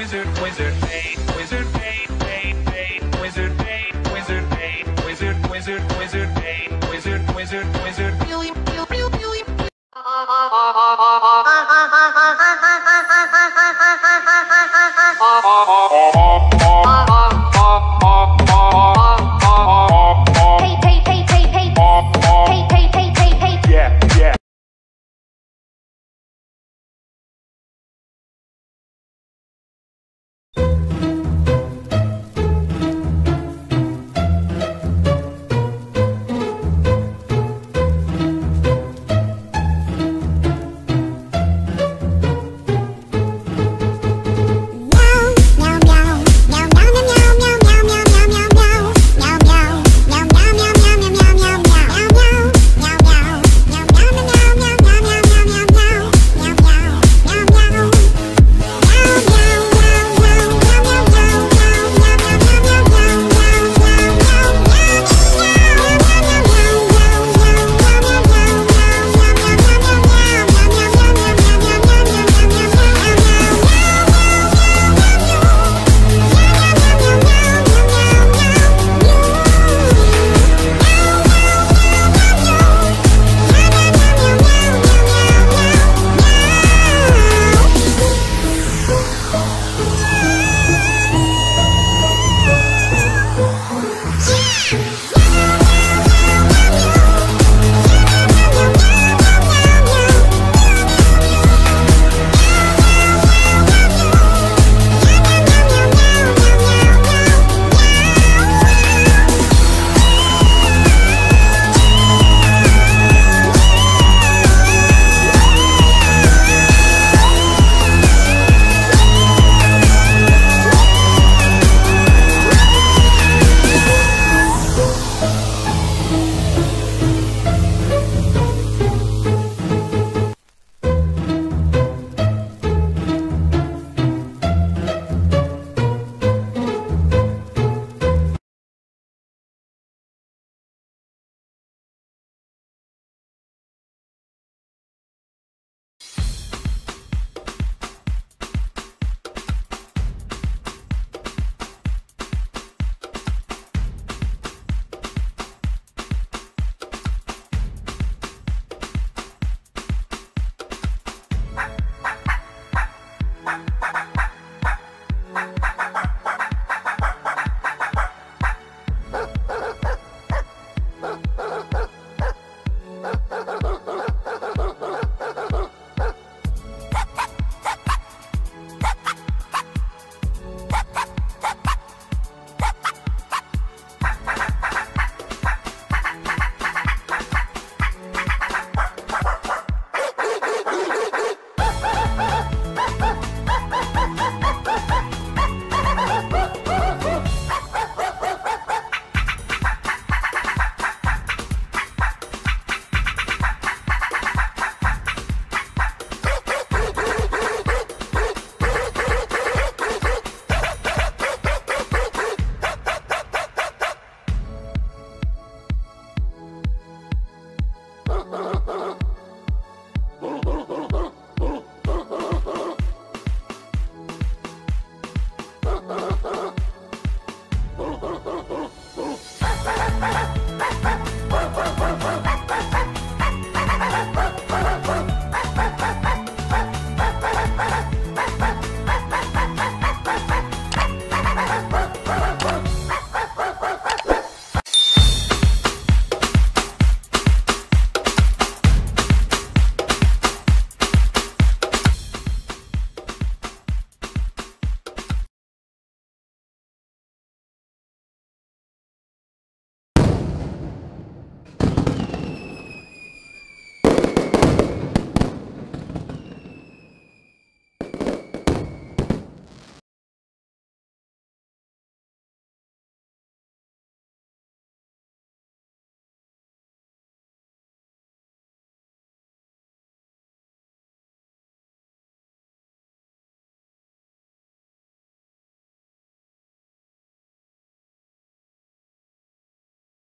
wizard, wizard, hey, wizard, hey, hey, hey, wizard, hey, wizard, hey, wizard, wizard, wizard, hey, wizard, wizard, wizard. Billy, Billy, Billy, Billy. Oh.